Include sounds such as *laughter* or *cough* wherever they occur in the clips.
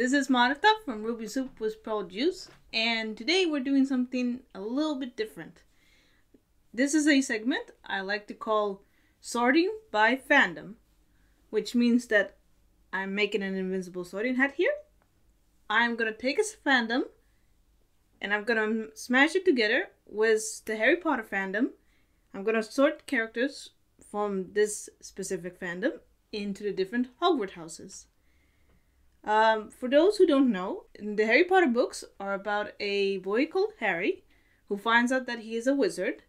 this is Monica from Ruby Soup with Pearl Juice, and today we're doing something a little bit different. This is a segment I like to call Sorting by Fandom, which means that I'm making an invisible sorting hat here. I'm gonna take a fandom and I'm gonna smash it together with the Harry Potter fandom. I'm gonna sort characters from this specific fandom into the different Hogwarts houses. Um, for those who don't know, the Harry Potter books are about a boy called Harry who finds out that he is a wizard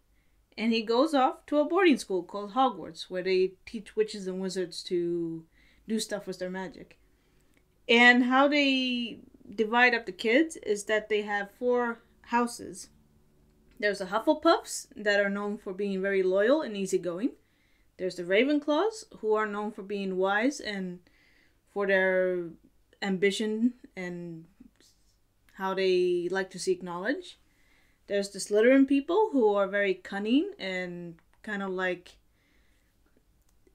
and he goes off to a boarding school called Hogwarts where they teach witches and wizards to do stuff with their magic. And how they divide up the kids is that they have four houses. There's the Hufflepuffs that are known for being very loyal and easygoing. There's the Ravenclaws who are known for being wise and for their ambition and how they like to seek knowledge. There's the Slytherin people who are very cunning and kind of like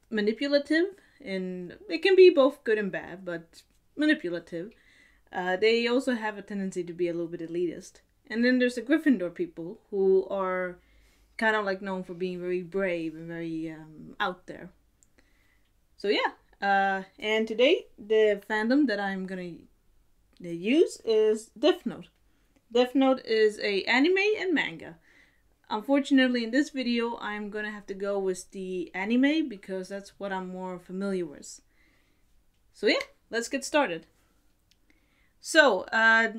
manipulative, and it can be both good and bad, but manipulative. Uh, they also have a tendency to be a little bit elitist. And then there's the Gryffindor people who are kind of like known for being very brave and very um, out there. So yeah, uh, and today, the fandom that I'm gonna use is Death Note. Death Note is a anime and manga. Unfortunately, in this video, I'm gonna have to go with the anime because that's what I'm more familiar with. So yeah, let's get started. So, uh,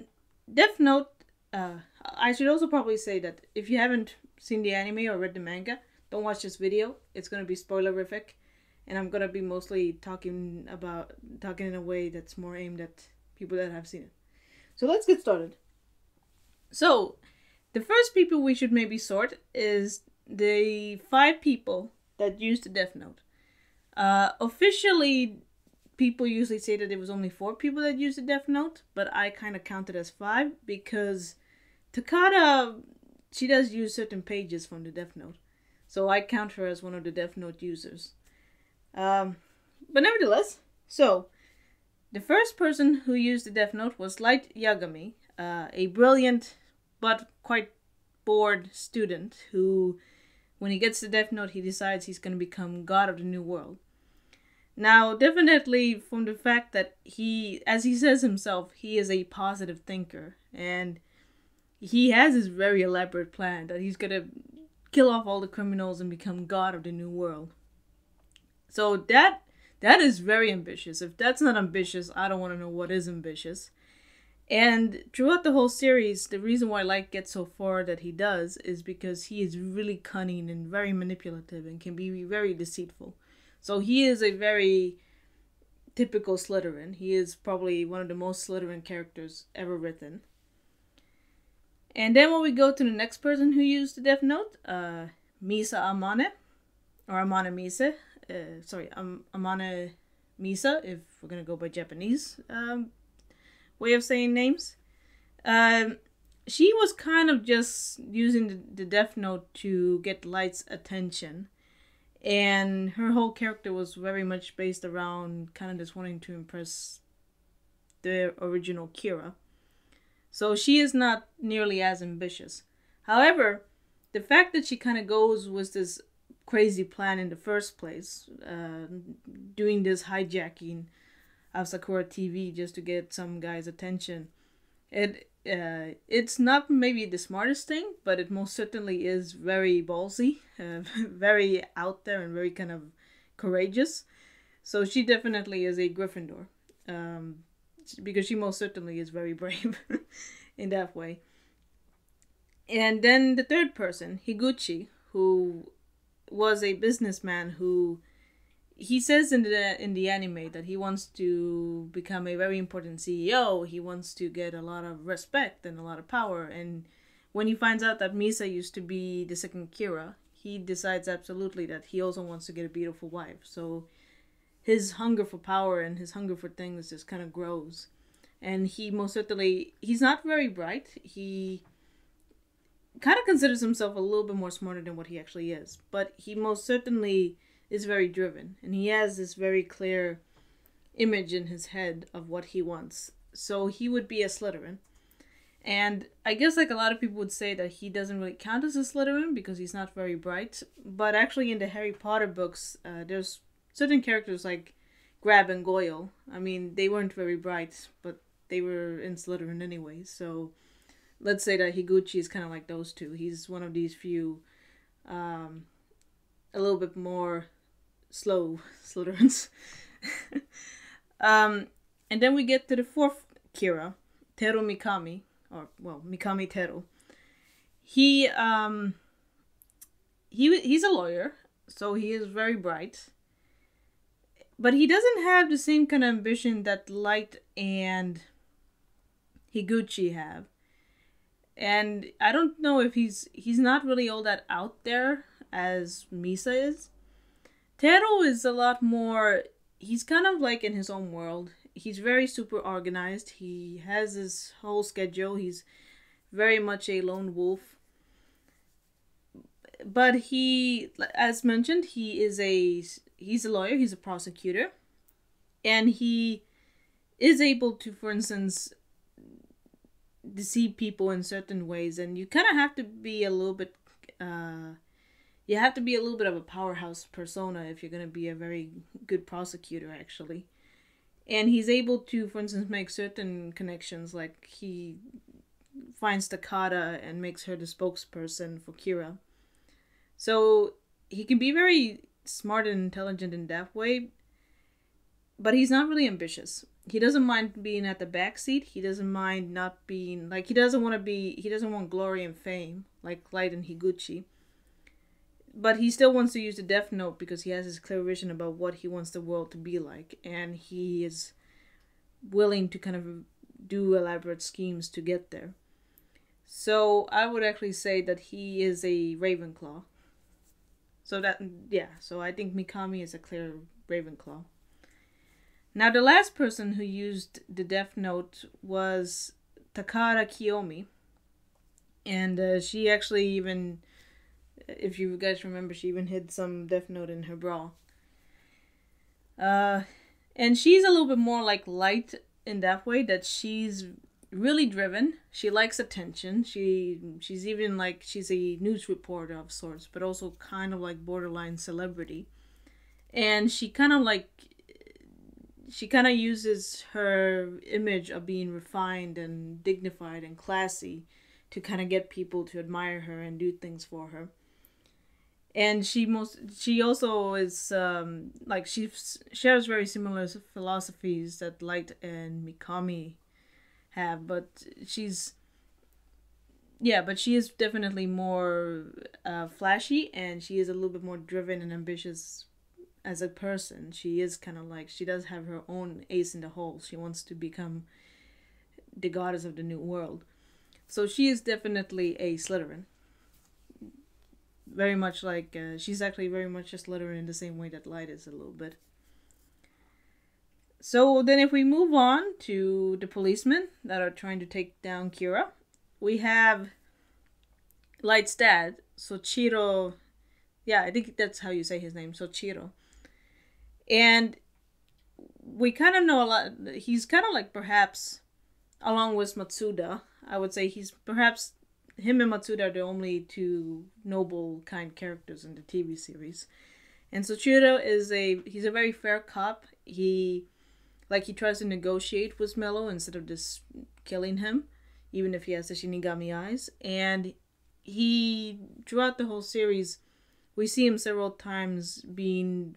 Death Note, uh, I should also probably say that if you haven't seen the anime or read the manga, don't watch this video. It's gonna be spoilerific and I'm gonna be mostly talking about talking in a way that's more aimed at people that have seen it. So let's get started. So, the first people we should maybe sort is the five people that used the Death Note. Uh, officially, people usually say that it was only four people that used the Death Note, but I kind of counted as five because Takada, she does use certain pages from the Death Note. So I count her as one of the Death Note users. Um, but nevertheless, so the first person who used the Death Note was Light Yagami, uh, a brilliant but quite bored student who, when he gets the Death Note, he decides he's going to become God of the New World. Now, definitely from the fact that he, as he says himself, he is a positive thinker and he has this very elaborate plan that he's going to kill off all the criminals and become God of the New World. So that that is very ambitious. If that's not ambitious, I don't want to know what is ambitious. And throughout the whole series, the reason why Light gets so far that he does is because he is really cunning and very manipulative and can be very deceitful. So he is a very typical Slytherin. He is probably one of the most Slytherin characters ever written. And then when we go to the next person who used the Death Note, uh, Misa Amane, or Amane Mise, uh, sorry, um, Amane Misa, if we're gonna go by Japanese um, way of saying names. Um, she was kind of just using the, the Death Note to get Light's attention. And her whole character was very much based around kind of just wanting to impress the original Kira. So she is not nearly as ambitious. However, the fact that she kind of goes with this crazy plan in the first place, uh, doing this hijacking of Sakura TV just to get some guy's attention. It uh, it's not maybe the smartest thing, but it most certainly is very ballsy, *laughs* uh, very out there, and very kind of courageous. So she definitely is a Gryffindor, um, because she most certainly is very *laughs* brave *laughs* in that way. And then the third person, Higuchi, who was a businessman who he says in the in the anime that he wants to become a very important CEO. He wants to get a lot of respect and a lot of power. And when he finds out that Misa used to be the second Kira, he decides absolutely that he also wants to get a beautiful wife. So his hunger for power and his hunger for things just kind of grows. And he most certainly he's not very bright. He kind of considers himself a little bit more smarter than what he actually is, but he most certainly is very driven and he has this very clear image in his head of what he wants so he would be a Slytherin. And I guess like a lot of people would say that he doesn't really count as a Slytherin because he's not very bright. But actually, in the Harry Potter books, uh, there's certain characters like Crabbe and Goyle. I mean, they weren't very bright, but they were in Slytherin anyway. So let's say that Higuchi is kind of like those two. He's one of these few, um, a little bit more slow *laughs* Slytherins. *laughs* um, and then we get to the fourth Kira, Teru Mikami, or well, Mikami Teru. He um he he's a lawyer, so he is very bright. But he doesn't have the same kind of ambition that Light and Higuchi have. And I don't know if he's he's not really all that out there as Misa is. Teru is a lot more he's kind of like in his own world he's very super organized. He has his whole schedule. He's very much a lone wolf. But he, as mentioned, he is a he's a lawyer. He's a prosecutor, and he is able to, for instance, deceive people in certain ways. And you kind of have to be a little bit. Uh, you have to be a little bit of a powerhouse persona if you're going to be a very good prosecutor, actually and he's able to for instance make certain connections like he finds takada and makes her the spokesperson for kira so he can be very smart and intelligent in that way but he's not really ambitious he doesn't mind being at the back seat he doesn't mind not being like he doesn't want to be he doesn't want glory and fame like light and higuchi but he still wants to use the Death Note because he has his clear vision about what he wants the world to be like, and he is willing to kind of do elaborate schemes to get there. So I would actually say that he is a Ravenclaw. So that yeah, so I think Mikami is a clear Ravenclaw. Now the last person who used the Death Note was Takada Kiyomi, and uh, she actually even if you guys remember, she even hid some Death Note in her bra. Uh, and she's a little bit more like light in that way that she's really driven. She likes attention. She she's even like she's a news reporter of sorts, but also kind of like borderline celebrity. And she kind of like she kind of uses her image of being refined and dignified and classy to kind of get people to admire her and do things for her. And she most she also is um like she shares very similar philosophies that light and mikami have but she's yeah but she is definitely more uh, flashy and she is a little bit more driven and ambitious as a person she is kind of like she does have her own ace in the hole she wants to become the goddess of the new world so she is definitely a slytherin very much like uh, she's actually very much just Slytherin in the same way that Light is a little bit. So then, if we move on to the policemen that are trying to take down Kira, we have Light's dad, Soichiro. Yeah, I think that's how you say his name, Soichiro. And we kind of know a lot. He's kind of like perhaps, along with Matsuda, I would say he's perhaps him and Matsuda are the only two noble kind characters in the TV series. And Soichiro is a he's a very fair cop. He like he tries to negotiate with Mello instead of just killing him, even if he has the Shinigami eyes. And he throughout the whole series we see him several times being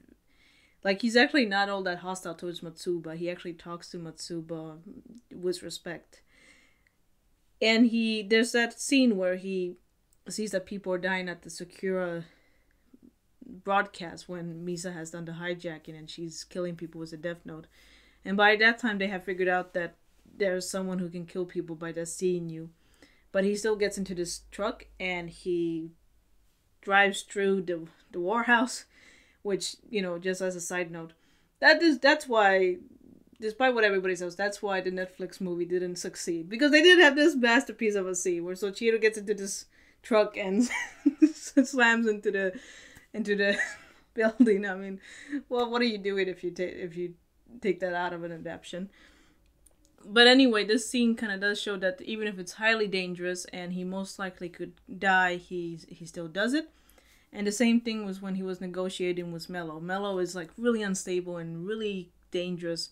like he's actually not all that hostile towards Matsuda. He actually talks to Matsuda with respect and he there's that scene where he sees that people are dying at the Sakura broadcast when Misa has done the hijacking and she's killing people with a death note. And by that time they have figured out that there's someone who can kill people by just seeing you. But he still gets into this truck and he drives through the the warehouse, which, you know, just as a side note, that is that's why despite what everybody says, that's why the Netflix movie didn't succeed because they did have this masterpiece of a scene where Soichiro gets into this truck and *laughs* slams into the into the *laughs* building. I mean, well, what are you doing if you take if you take that out of an adaptation? but anyway, this scene kind of does show that even if it's highly dangerous and he most likely could die, he's he still does it. And the same thing was when he was negotiating with Mello. Mello is like really unstable and really dangerous,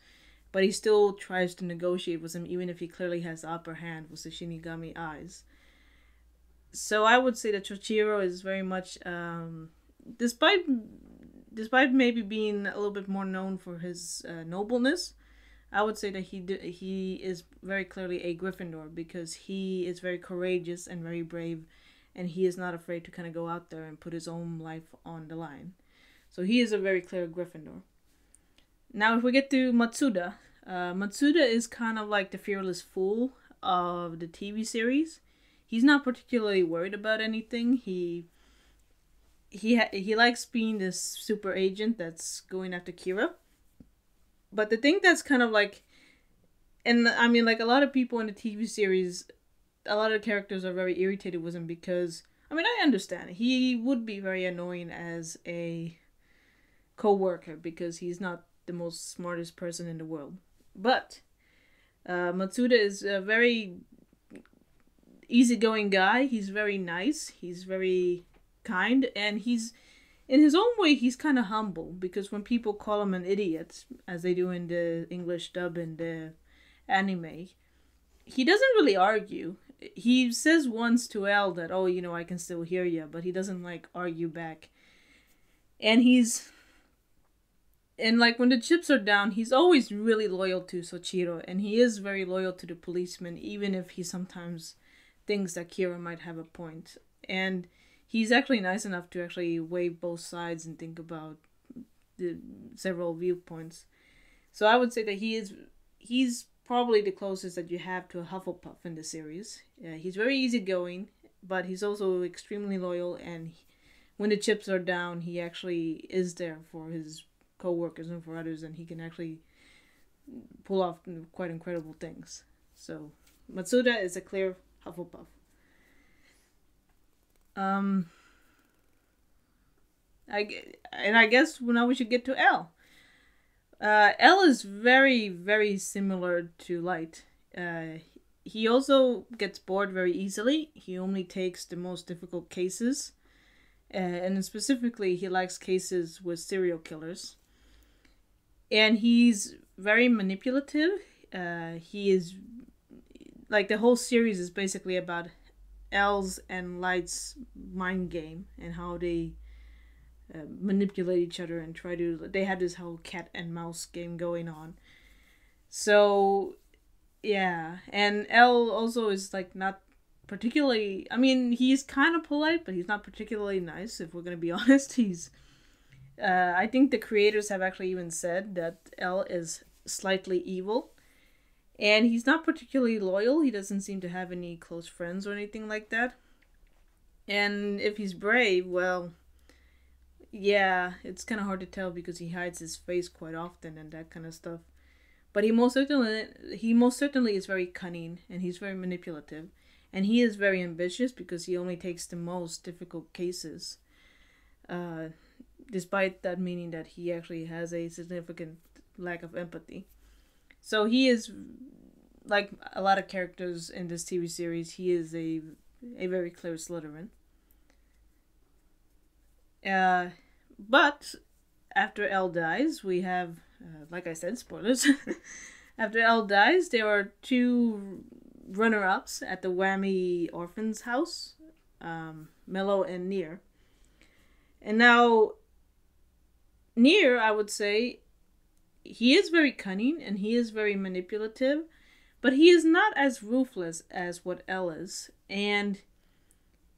but he still tries to negotiate with him even if he clearly has the upper hand with the Shinigami eyes. So I would say that Soichiro is very much, um, despite despite maybe being a little bit more known for his uh, nobleness, I would say that he he is very clearly a Gryffindor because he is very courageous and very brave, and he is not afraid to kind of go out there and put his own life on the line. So he is a very clear Gryffindor. Now, if we get to Matsuda, uh, Matsuda is kind of like the fearless fool of the TV series. He's not particularly worried about anything. He he ha- he likes being this super agent that's going after Kira but the thing that's kind of like, and I mean, like a lot of people in the TV series, a lot of characters are very irritated with him because, I mean, I understand. He would be very annoying as a co worker because he's not the most smartest person in the world. But uh, Matsuda is a very easygoing guy. He's very nice. He's very kind, and he's in his own way, he's kind of humble because when people call him an idiot, as they do in the English dub and the anime, he doesn't really argue. He says once to L that, oh, you know, I can still hear you, but he doesn't like argue back. And he's. And like when the chips are down, he's always really loyal to Soichiro, and he is very loyal to the policeman, even if he sometimes thinks that Kira might have a point. And he's actually nice enough to actually weigh both sides and think about the several viewpoints. So I would say that he is he's probably the closest that you have to a Hufflepuff in the series. Uh, he's very easygoing, but he's also extremely loyal and he, when the chips are down, he actually is there for his co-workers and for others and he can actually pull off quite incredible things. So Matsuda is a clear Hufflepuff. Um, I and I guess now we should get to L. Uh, L is very very similar to Light. Uh, he also gets bored very easily. He only takes the most difficult cases, uh, and specifically he likes cases with serial killers. And he's very manipulative. Uh, he is like the whole series is basically about L's and Light's mind game and how they uh, manipulate each other and try to. They have this whole cat and mouse game going on. So, yeah, and L also is like not particularly. I mean, he's kind of polite, but he's not particularly nice. If we're gonna be *laughs* honest, he's. Uh, I think the creators have actually even said that L is slightly evil and he's not particularly loyal. He doesn't seem to have any close friends or anything like that. And if he's brave, well, yeah, it's kind of hard to tell because he hides his face quite often and that kind of stuff. But he most certainly he most certainly is very cunning and he's very manipulative, and he is very ambitious because he only takes the most difficult cases. Uh, despite that meaning that he actually has a significant lack of empathy. So he is like a lot of characters in this TV series. He is a a very clear Slytherin. Uh, but after L dies, we have, uh, like I said, spoilers. *laughs* after L dies, there are two runner-ups at the Wammy Orphans house, um, Mello and Near. And now, Near, I would say, he is very cunning and he is very manipulative, but he is not as ruthless as what L is, and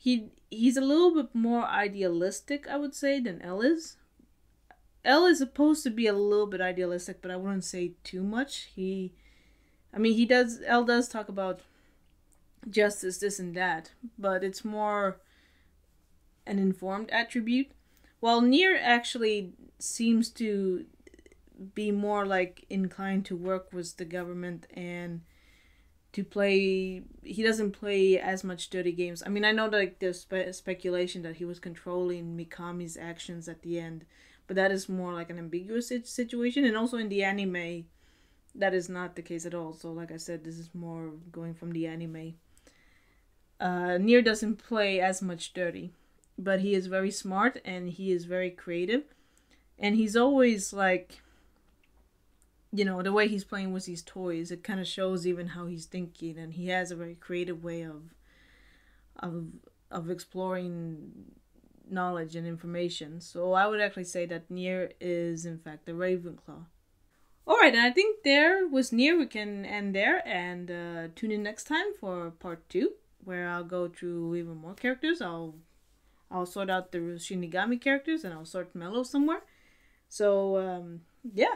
he he's a little bit more idealistic, I would say, than L is. L is supposed to be a little bit idealistic, but I wouldn't say too much. He, I mean, he does. L does talk about justice, this and that, but it's more an informed attribute. While Near actually seems to be more like inclined to work with the government and to play he doesn't play as much dirty games i mean i know like there's spe- speculation that he was controlling mikami's actions at the end but that is more like an ambiguous situation and also in the anime that is not the case at all. So, like I said, this is more going from the anime. Uh, Near doesn't play as much dirty, but he is very smart and he is very creative, and he's always like, you know, the way he's playing with these toys, it kind of shows even how he's thinking, and he has a very creative way of, of, of exploring knowledge and information. So I would actually say that near is in fact the Ravenclaw. Alright, and I think there was near We can end there and uh, tune in next time for part two, where I'll go through even more characters. I'll I'll sort out the Shinigami characters and I'll sort Mello somewhere. So um, yeah,